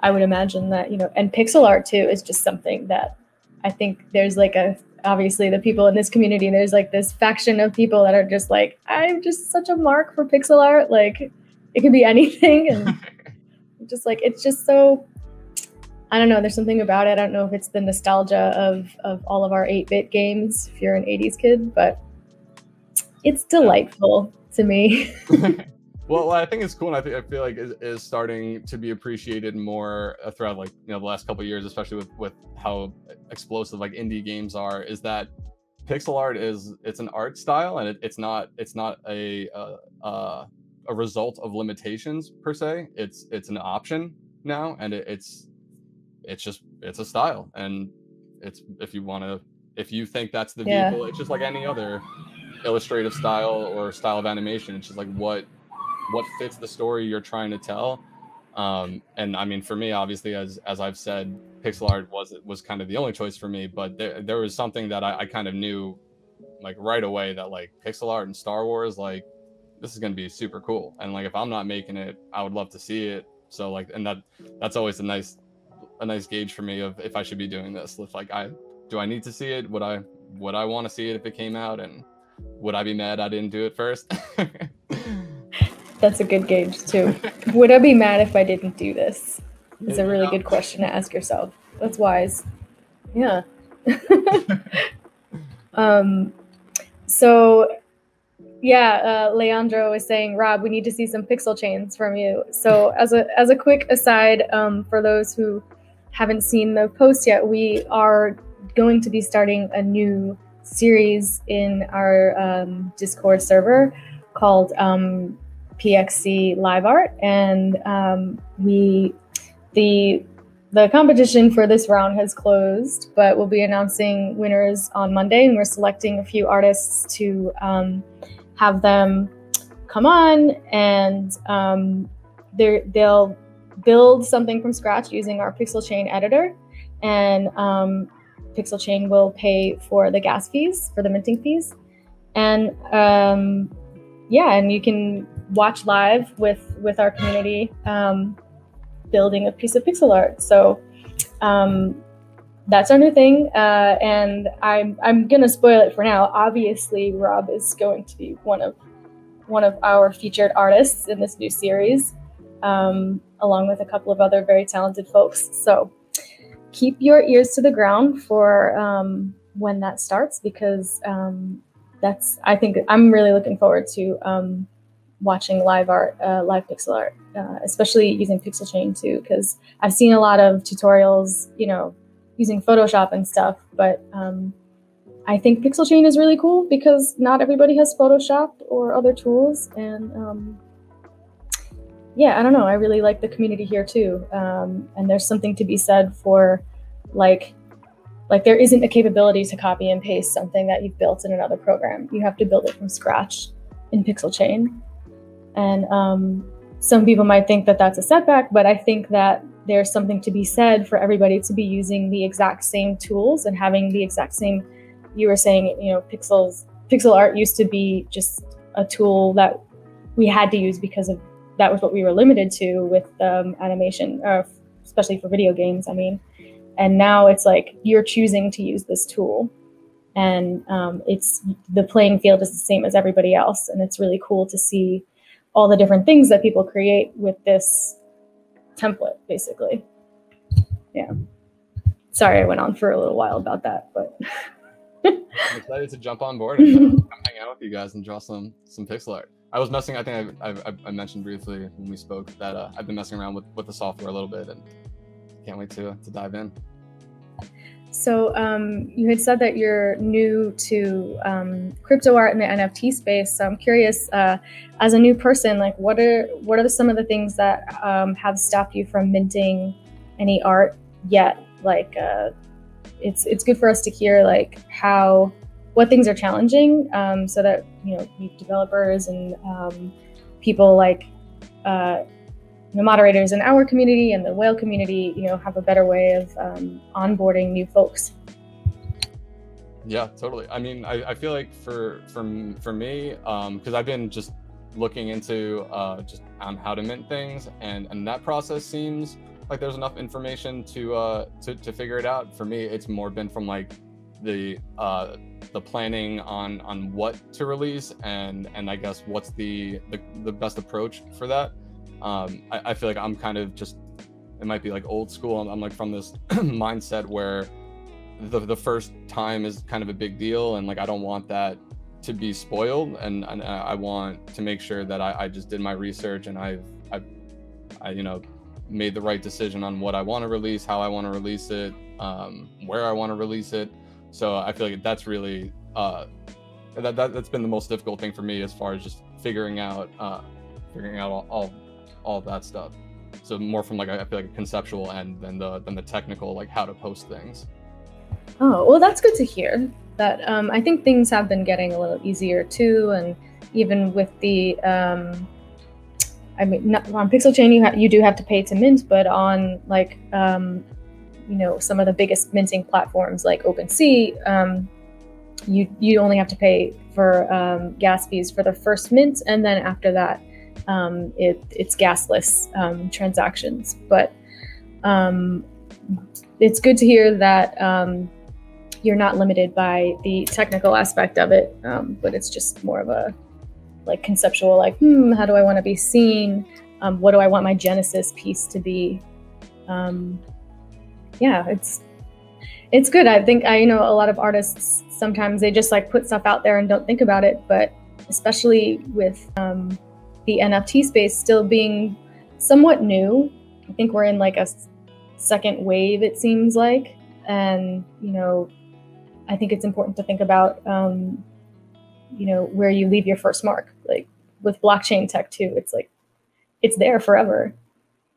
I would imagine that you know, and pixel art too is just something that I think there's like a obviously the people in this community there's like this faction of people that are just like i'm just such a mark for pixel art. Like it could be anything. And <laughs> just like it's just so i don't know there's something about it. I don't know if it's the nostalgia of of all of our 8-bit games if you're an 80s kid but it's delightful to me <laughs> <laughs> well, I think it's cool, and I think I feel like is, is starting to be appreciated more uh, throughout like you know the last couple years, especially with with how explosive like indie games are. Is that pixel art is it's an art style, and it, it's not it's not a, a a, a result of limitations per se. It's it's an option now, and it, it's it's just it's a style, and it's if you want to if you think that's the yeah. vehicle, it's just like any other illustrative style or style of animation. It's just like what what fits the story you're trying to tell. Um, and I mean, for me, obviously, as as I've said, pixel art was was kind of the only choice for me. But there there was something that I, I kind of knew, like right away, that like pixel art and Star Wars, like this is gonna be super cool. And like if I'm not making it, I would love to see it. So like, and that that's always a nice a nice gauge for me of if I should be doing this. If like I do I need to see it? Would I would I want to see it if it came out? And would I be mad I didn't do it first? <laughs> That's a good gauge too. Would I be mad if I didn't do this? It's a really good question to ask yourself. That's wise. Yeah. <laughs> um, so, yeah, uh, Leandro was saying, Rob, we need to see some pixel chains from you. So, as a as a quick aside, um, for those who haven't seen the post yet, we are going to be starting a new series in our um, Discord server called um, PXC Live Art, and um, we the the competition for this round has closed, but we'll be announcing winners on Monday, and we're selecting a few artists to um, have them come on, and um, they'll build something from scratch using our Pixel Chain editor, and um, Pixel Chain will pay for the gas fees for the minting fees, and um, yeah, and you can watch live with with our community um, building a piece of pixel art. So um, that's our new thing, uh, and I'm I'm gonna spoil it for now. Obviously, Rob is going to be one of one of our featured artists in this new series, um, along with a couple of other very talented folks. So keep your ears to the ground for um, when that starts, because um, that's I think I'm really looking forward to um, watching live art, uh, live pixel art, uh, especially using Pixel Chain too, because I've seen a lot of tutorials, you know, using Photoshop and stuff, but um, I think Pixel Chain is really cool because not everybody has Photoshop or other tools, and um, yeah, I don't know. I really like the community here too, um, and there's something to be said for like like there isn't a capability to copy and paste something that you've built in another program. You have to build it from scratch in Pixel Chain. And um, some people might think that that's a setback, but I think that there's something to be said for everybody to be using the exact same tools and having the exact same. You were saying, you know, pixels, pixel art used to be just a tool that we had to use because of that was what we were limited to with um, animation, uh, especially for video games. I mean, and now it's like you're choosing to use this tool, and um, it's the playing field is the same as everybody else, and it's really cool to see all the different things that people create with this template, basically. Yeah. Sorry, I went on for a little while about that, but <laughs> I'm excited to jump on board and come hang out with you guys and draw some some pixel art. I was messing. I think I, I, I mentioned briefly when we spoke that uh, I've been messing around with, with the software a little bit and can't wait to to dive in. So um, you had said that you're new to um, crypto art in the NFT space. So I'm curious, uh, as a new person, like what are what are some of the things that um, have stopped you from minting any art yet? Like uh, it's it's good for us to hear like how what things are challenging, um, so that you know new developers and um, people like uh, know, moderators in our community and the whale community, you know, have a better way of um, onboarding new folks. Yeah, totally. I mean, I, I feel like for for for me, because um, I've been just looking into uh, just on how to mint things, and and that process seems like there's enough information to uh to, to figure it out. For me, it's more been from like the uh the planning on on what to release and and I guess what's the the, the best approach for that. Um, I, I feel like I'm kind of just it might be like old school. I'm, I'm like from this <clears throat> mindset where the the first time is kind of a big deal and like I don't want that to be spoiled and, and I want to make sure that I, I just did my research and I've, I've I, you know made the right decision on what I want to release, how I want to release it, um, where I want to release it. So I feel like that's really uh, that, that has been the most difficult thing for me as far as just figuring out uh, figuring out all, all all that stuff. So more from like I feel like a conceptual end than the than the technical like how to post things. Oh well, that's good to hear. That um, I think things have been getting a little easier too, and even with the um, I mean, not, on Pixel Chain, you ha- you do have to pay to mint, but on like um, you know some of the biggest minting platforms like OpenSea, um, you you only have to pay for um, gas fees for the first mint, and then after that, um, it it's gasless um, transactions. But um, it's good to hear that um, you're not limited by the technical aspect of it, but it's just more of a like conceptual, like, hmm, how do I want to be seen? What do I want my Genesis piece to be? Um, yeah, it's it's good. I think I you know a lot of artists sometimes they just like put stuff out there and don't think about it, but especially with um, the NFT space still being somewhat new, I think we're in like a second wave. It seems like, and you know, I think it's important to think about um, you know where you leave your first mark like with blockchain tech too it's like it's there forever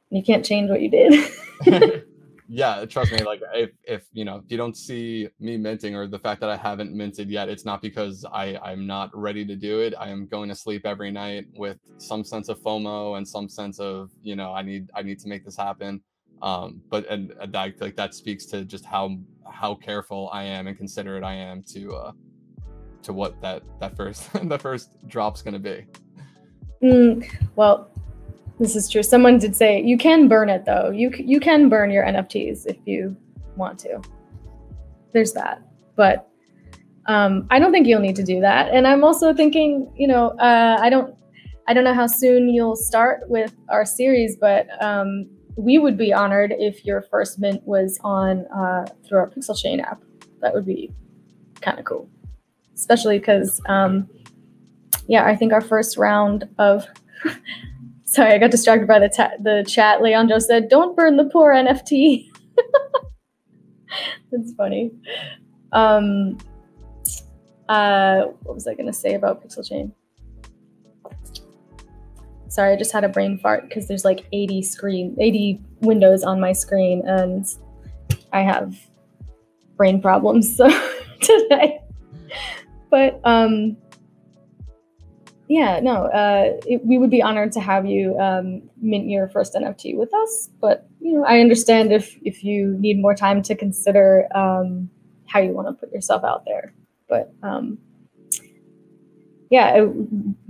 you can't change what you did <laughs> <laughs> yeah trust me like if if you know if you don't see me minting or the fact that i haven't minted yet it's not because i i'm not ready to do it i am going to sleep every night with some sense of fomo and some sense of you know i need i need to make this happen um but and, and that like that speaks to just how how careful i am and considerate i am to uh to what that that first <laughs> the first drop's to be. Mm, well, this is true. Someone did say you can burn it though. You you can burn your NFTs if you want to. There's that, but um, I don't think you'll need to do that. And I'm also thinking, you know, uh, I don't I don't know how soon you'll start with our series, but um, we would be honored if your first mint was on uh, through our Pixel Chain app. That would be kind of cool especially because, um, yeah, I think our first round of. <laughs> Sorry, I got distracted by the ta- the chat. Leandro said, "Don't burn the poor NFT." <laughs> That's funny. Um, uh, what was I going to say about Pixel Chain? Sorry, I just had a brain fart because there's like 80 screen, 80 windows on my screen, and I have brain problems so <laughs> today but um, yeah, no, uh, it, we would be honored to have you um, mint your first NFT with us. But you know, I understand if if you need more time to consider um, how you want to put yourself out there. But um, yeah,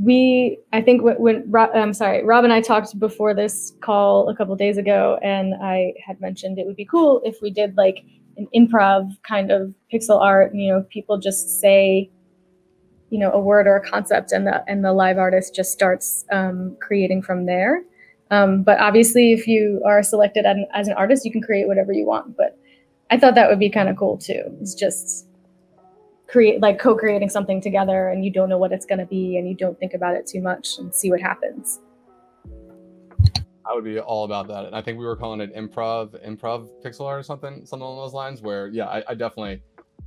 we I think when, when Rob, I'm sorry, Rob and I talked before this call a couple days ago, and I had mentioned it would be cool if we did like an improv kind of pixel art. You know, people just say you know a word or a concept and the and the live artist just starts um, creating from there um, but obviously if you are selected as an, as an artist you can create whatever you want but i thought that would be kind of cool too it's just create like co-creating something together and you don't know what it's going to be and you don't think about it too much and see what happens I would be all about that. And I think we were calling it improv, improv pixel art or something, something along those lines. Where yeah, I, I definitely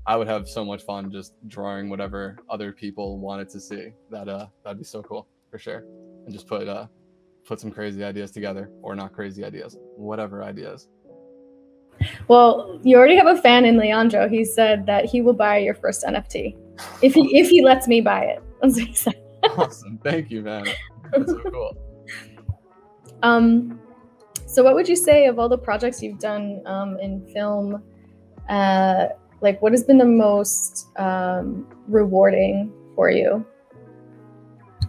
I would have so much fun just drawing whatever other people wanted to see. That uh that'd be so cool for sure. And just put uh put some crazy ideas together or not crazy ideas, whatever ideas. Well, you already have a fan in Leandro. He said that he will buy your first NFT if he if he lets me buy it. <laughs> awesome. Thank you, man. That's so cool. <laughs> Um So, what would you say of all the projects you've done um, in film? Uh, like, what has been the most um, rewarding for you?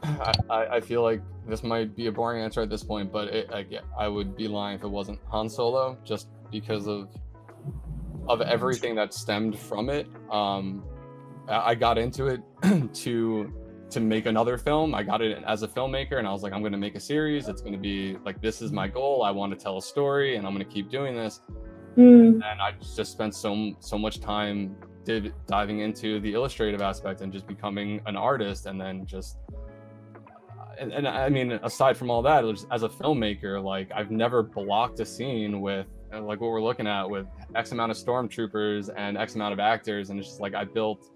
I, I feel like this might be a boring answer at this point, but it, I, I would be lying if it wasn't Han Solo, just because of of everything that stemmed from it. Um, I got into it <clears throat> to to make another film. I got it as a filmmaker, and I was like, I'm going to make a series. It's going to be like this is my goal. I want to tell a story, and I'm going to keep doing this. Mm. And I just spent so so much time div- diving into the illustrative aspect and just becoming an artist, and then just and, and I mean, aside from all that, as a filmmaker, like I've never blocked a scene with like what we're looking at with X amount of stormtroopers and X amount of actors, and it's just like I built,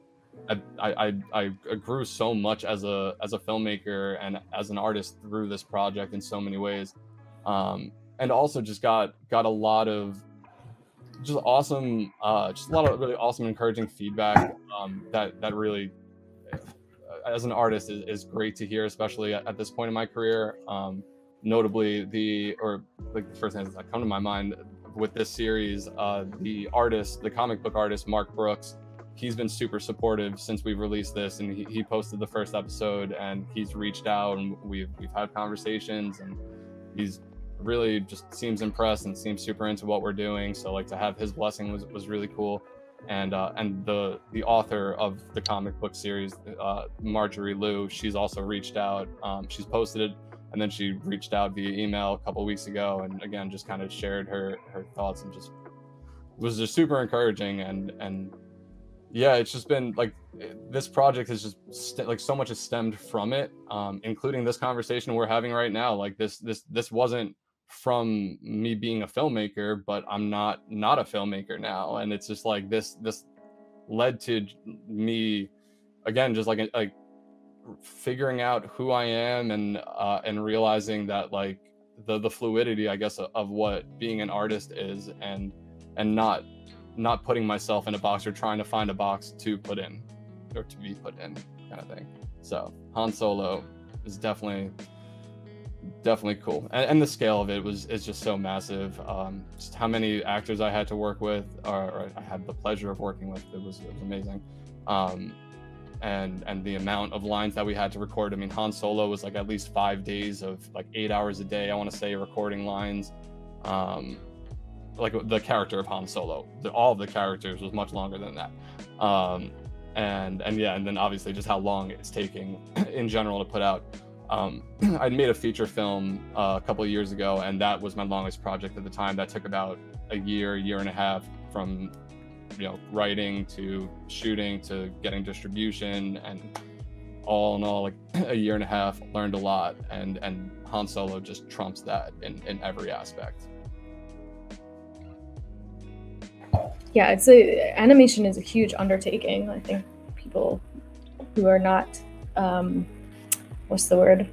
I, I I I grew so much as a as a filmmaker and as an artist through this project in so many ways, um, and also just got got a lot of just awesome, uh, just a lot of really awesome, encouraging feedback um, that that really as an artist is, is great to hear, especially at, at this point in my career. Um, notably, the or like the first things that come to my mind with this series, uh, the artist, the comic book artist Mark Brooks, he's been super supportive since we've released this, and he, he posted the first episode, and he's reached out, and we've we've had conversations, and he's really just seems impressed and seems super into what we're doing. So like to have his blessing was was really cool and uh, and the the author of the comic book series, uh, Marjorie Liu, she's also reached out. Um, she's posted it, and then she reached out via email a couple weeks ago, and again just kind of shared her her thoughts and just was just super encouraging and and yeah, it's just been like this project has just st- like so much has stemmed from it, um, including this conversation we're having right now. Like this this this wasn't from me being a filmmaker but i'm not not a filmmaker now and it's just like this this led to me again just like like figuring out who i am and uh and realizing that like the the fluidity i guess of, what being an artist is and and not not putting myself in a box or trying to find a box to put in or to be put in kind of thing. So han solo is definitely definitely cool. And, and, the scale of it was is just so massive. Um, just how many actors i had to work with or, or, i had the pleasure of working with it was, it was amazing. Um, and and the amount of lines that we had to record. I mean han solo was like at least five days of like eight hours a day i want to say recording lines. Um, like the character of han solo the, all of the characters was much longer than that. Um, and and yeah and then obviously just how long it's taking <clears throat> in general to put out um, <clears throat> I'd made a feature film uh, a couple of years ago, and that was my longest project at the time. That took about a year, year and a half from you know writing to shooting to getting distribution, and all in all, like <clears throat> a year and a half. Learned a lot, and and Han Solo just trumps that in in every aspect. Yeah, it's a animation is a huge undertaking. I think people who are not um, what's the word?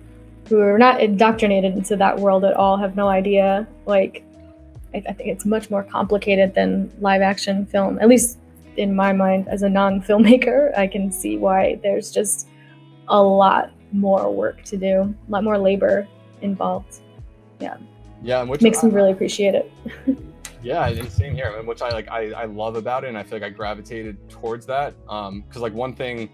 Who are not indoctrinated into that world at all have no idea like I, I, think it's much more complicated than live action film at least in my mind as a non-filmmaker <laughs> i can see why there's just a lot more work to do a lot more labor involved. Yeah. Yeah which makes I, me really appreciate it. <laughs> Yeah same here which i like I, I love about it and i feel like i gravitated towards that um because like one thing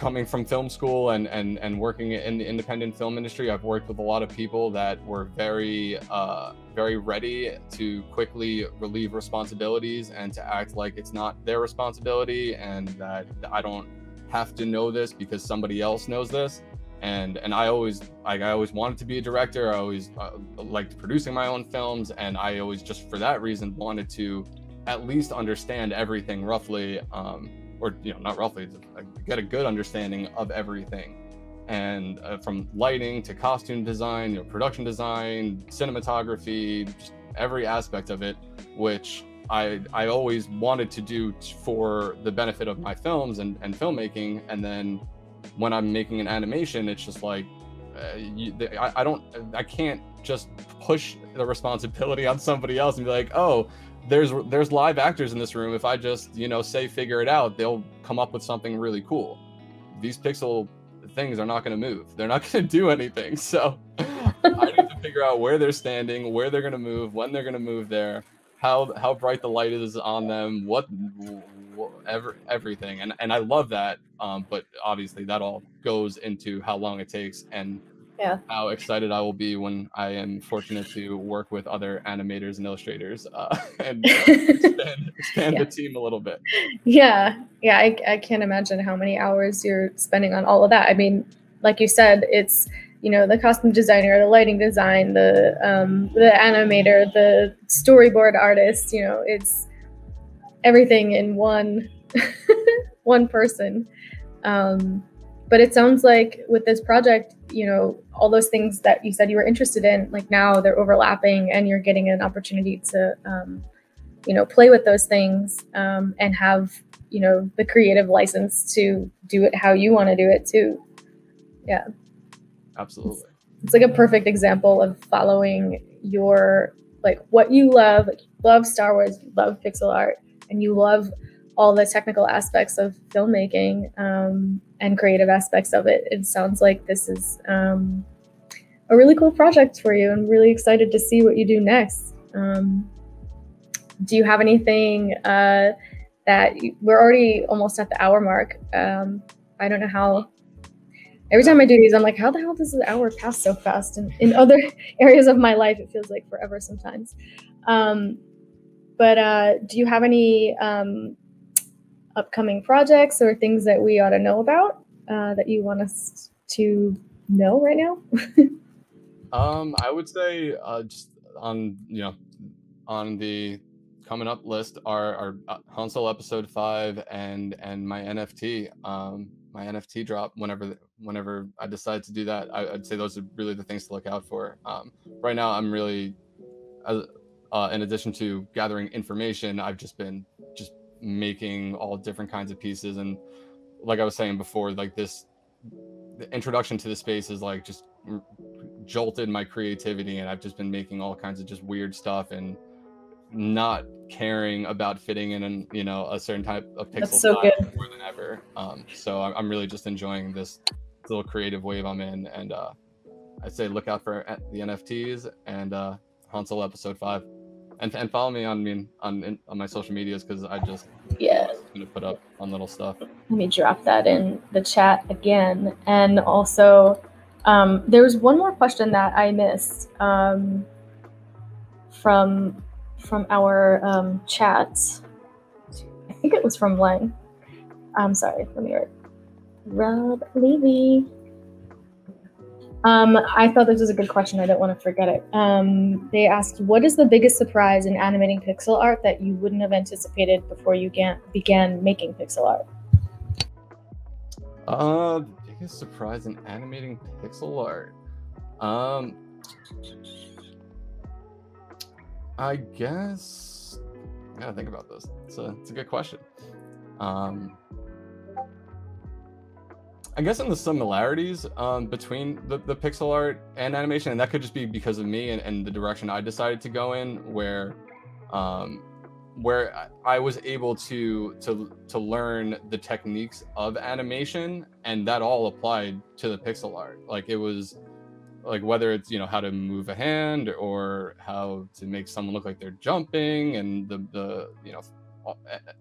coming from film school and and and working in the independent film industry, I've worked with a lot of people that were very uh, very ready to quickly relieve responsibilities and to act like it's not their responsibility and that I don't have to know this because somebody else knows this. And and I always like I always wanted to be a director. I always uh, liked producing my own films, and I always just for that reason wanted to at least understand everything roughly. Um, or you know not roughly get a good understanding of everything. And uh, from lighting to costume design you know production design cinematography every aspect of it which I, I always wanted to do for the benefit of my films and, and filmmaking. And then when i'm making an animation it's just like uh, you, I, I don't i can't just push the responsibility on somebody else and be like oh there's there's live actors in this room. If I just you know say figure it out, they'll come up with something really cool. These pixel things are not going to move. They're not <laughs> going to do anything. So I need to figure out where they're standing, where they're gonna move, when they're gonna move there, how how bright the light is on them, what, what ever everything, and and I love that. Um, but obviously that all goes into how long it takes and yeah. how excited I will be when I am fortunate to work with other animators and illustrators uh, <laughs> and expand, <laughs> expand yeah. the team a little bit. Yeah, yeah, I, I can't imagine how many hours you're spending on all of that. I mean, like you said, it's you know the costume designer, the lighting design, the um, the animator, the storyboard artist. You know, it's everything in one <laughs> one person. Um, but it sounds like with this project, you know, all those things that you said you were interested in, like now they're overlapping, and you're getting an opportunity to, um, you know, play with those things um, and have you know the creative license to do it how you want to do it too. Yeah. Absolutely. It's, it's like a perfect example of following your like what you love. Like, you love Star Wars, you love pixel art, and you love all the technical aspects of filmmaking um, and creative aspects of it. It sounds like this is um, a really cool project for you. I'm really excited to see what you do next. Um, do you have anything uh, that you, we're already almost at the hour mark? Um, I don't know how every time I do these, I'm like, how the hell does the hour pass so fast? And in other <laughs> areas of my life, it feels like forever sometimes. Um, but uh, do you have any um, upcoming projects or things that we ought to know about uh, that you want us to know right now? <laughs> um, I would say uh, just on you know on the coming up list are our uh, Han Solo episode five and and my NFT. Um, my NFT drop whenever whenever I decide to do that. I, would say those are really the things to look out for. Um, right now, I'm really, uh, in addition to gathering information, I've just been making all different kinds of pieces and like I was saying before, like this, the introduction to the space is like just jolted my creativity, and I've just been making all kinds of just weird stuff and not caring about fitting in and you know a certain type of pixel so more than ever. Um, so I'm really just enjoying this little creative wave I'm in, and uh, I'd say look out for the NFTs and uh, Han Solo episode five, and and follow me on mean on on my social medias because I just yeah gonna put up on little stuff. Let me drop that in the chat again, and also um, there was one more question that I missed um, from from our um, chats. I think it was from Lang. I'm sorry, let me write. Rob Levy. Um, I thought this was a good question. I don't want to forget it. Um, they asked, "What is the biggest surprise in animating pixel art that you wouldn't have anticipated before you began, making pixel art?" Uh, biggest surprise in animating pixel art. Um, I guess I gotta think about this. It's a it's a good question. Um, I guess in the similarities um, between the, the pixel art and animation, and that could just be because of me and, and the direction I decided to go in, where um, where I was able to to to learn the techniques of animation, and that all applied to the pixel art. Like it was like whether it's you know how to move a hand or how to make someone look like they're jumping and the the you know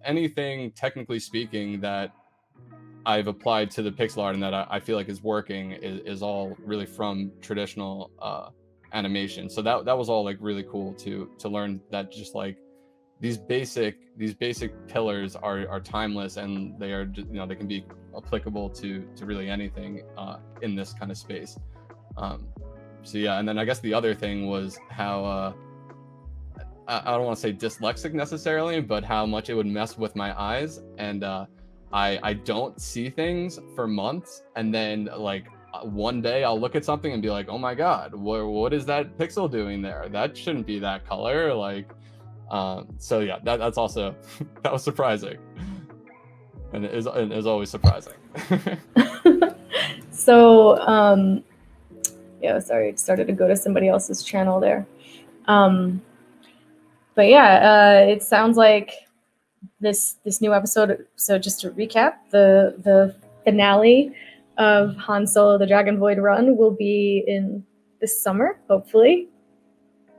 anything technically speaking that I've applied to the pixel art and that I, I feel like is working is, is, all really from traditional uh, animation. So that that was all like really cool to to learn that just like these basic these basic pillars are are timeless and they are you know they can be applicable to to really anything uh, in this kind of space. Um, so yeah, and then I guess the other thing was how uh, I, I don't want to say dyslexic necessarily, but how much it would mess with my eyes, and uh, I I don't see things for months, and then like uh, one day I'll look at something and be like, oh my god, what what is that pixel doing there? That shouldn't be that color. Like, um, so yeah, that that's also <laughs> that was surprising, and it is it is always surprising. <laughs> so um yeah, sorry, started to go to somebody else's channel there. Um, but yeah, uh, it sounds like this this new episode. So just to recap, the the finale of Han Solo: The Dragon Void Run will be in this summer, hopefully.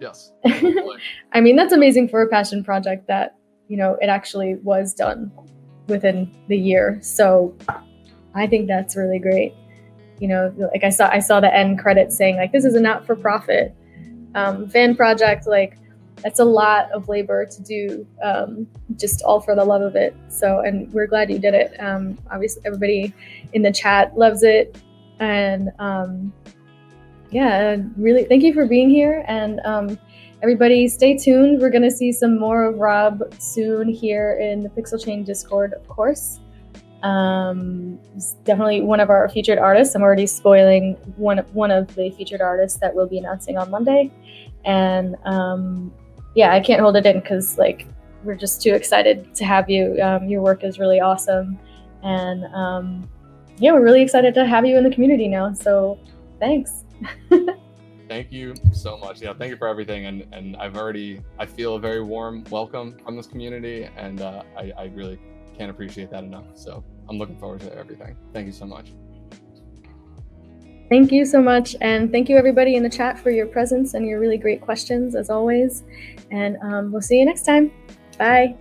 Yes. <laughs> I mean, that's amazing for a passion project that, you know, it actually was done within the year. So I think that's really great. You know, like I saw I saw the end credits saying like this is a not-for-profit um, fan project. Like that's a lot of labor to do, um, just all for the love of it. So, and we're glad you did it. Um, obviously, everybody in the chat loves it, and um, yeah, really, thank you for being here. And um, everybody, stay tuned. We're gonna see some more of Rob soon here in the Pixel Chain Discord, of course. Um, definitely one of our featured artists. I'm already spoiling one one of the featured artists that we'll be announcing on Monday, and um, yeah, I can't hold it in because like we're just too excited to have you. Um, your work is really awesome, and um, yeah, we're really excited to have you in the community now. So thanks. <laughs> thank you so much. Yeah, thank you for everything. And and I've already I feel a very warm welcome from this community, and uh, I, I really can't appreciate that enough. So I'm looking forward to everything. Thank you so much. Thank you so much. And thank you, everybody in the chat, for your presence and your really great questions, as always. And um, we'll see you next time. Bye.